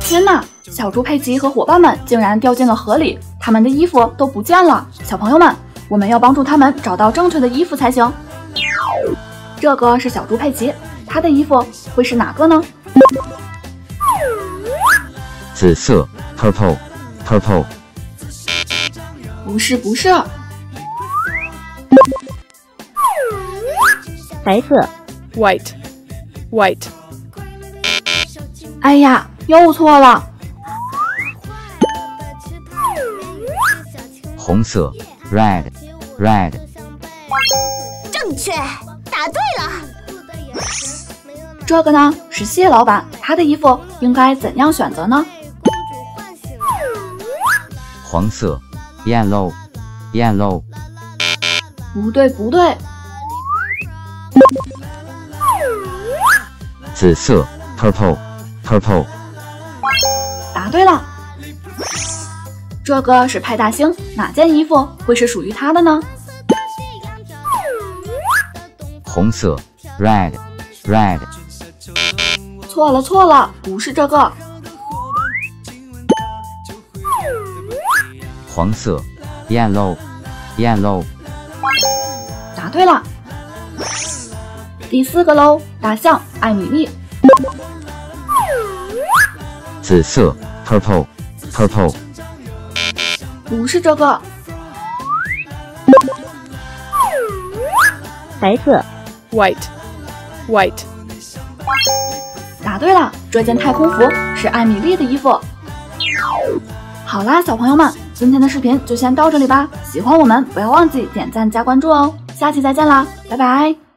天哪！小猪佩奇和伙伴们竟然掉进了河里，他们的衣服都不见了。小朋友们，我们要帮助他们找到正确的衣服才行。这个是小猪佩奇，他的衣服会是哪个呢？紫色，purple purple。不是不是，白色，white white。哎呀，又错了。红色，red red。正确，答对了。这个呢是蟹老板，他的衣服应该怎样选择呢？黄色，yellow yellow。不对不对，紫色，purple purple。答对了。这个是派大星，哪件衣服会是属于他的呢？红色，red red。错了错了，不是这个。黄色，yellow yellow。答对了。第四个喽，大象艾米丽。紫色，purple purple。不是这个，白色，white white。答对了，这件太空服是艾米丽的衣服。好啦，小朋友们，今天的视频就先到这里吧。喜欢我们，不要忘记点赞加关注哦。下期再见啦，拜拜。